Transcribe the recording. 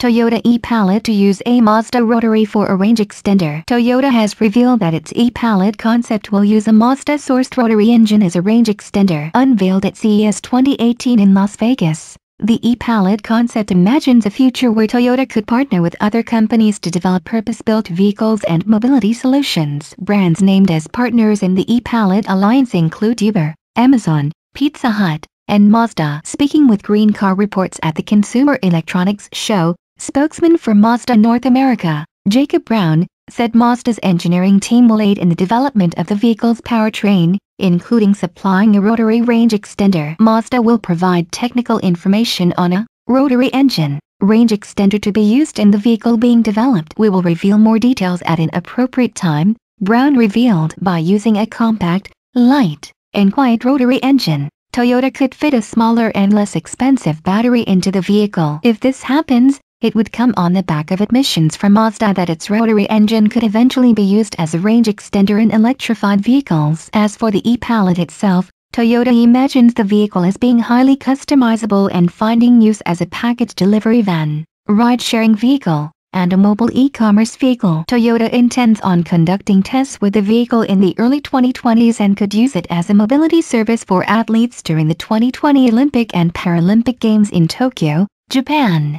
Toyota e-Palette to use a Mazda rotary for a range extender. Toyota has revealed that its e-Palette concept will use a Mazda-sourced rotary engine as a range extender. Unveiled at CES 2018 in Las Vegas, the e-Palette concept imagines a future where Toyota could partner with other companies to develop purpose-built vehicles and mobility solutions. Brands named as partners in the e-Palette alliance include Uber, Amazon, Pizza Hut, and Mazda. Speaking with Green Car Reports at the Consumer Electronics Show, spokesman for Mazda North America, Jacob Brown, said Mazda's engineering team will aid in the development of the vehicle's powertrain, including supplying a rotary range extender. Mazda will provide technical information on a rotary engine range extender to be used in the vehicle being developed. We will reveal more details at an appropriate time, Brown revealed by using a compact, light, and quiet rotary engine. Toyota could fit a smaller and less expensive battery into the vehicle. If this happens, it would come on the back of admissions from Mazda that its rotary engine could eventually be used as a range extender in electrified vehicles. As for the e-Palette itself, Toyota imagines the vehicle as being highly customizable and finding use as a package delivery van, ride-sharing vehicle, and a mobile e-commerce vehicle. Toyota intends on conducting tests with the vehicle in the early 2020s and could use it as a mobility service for athletes during the 2020 Olympic and Paralympic Games in Tokyo, Japan.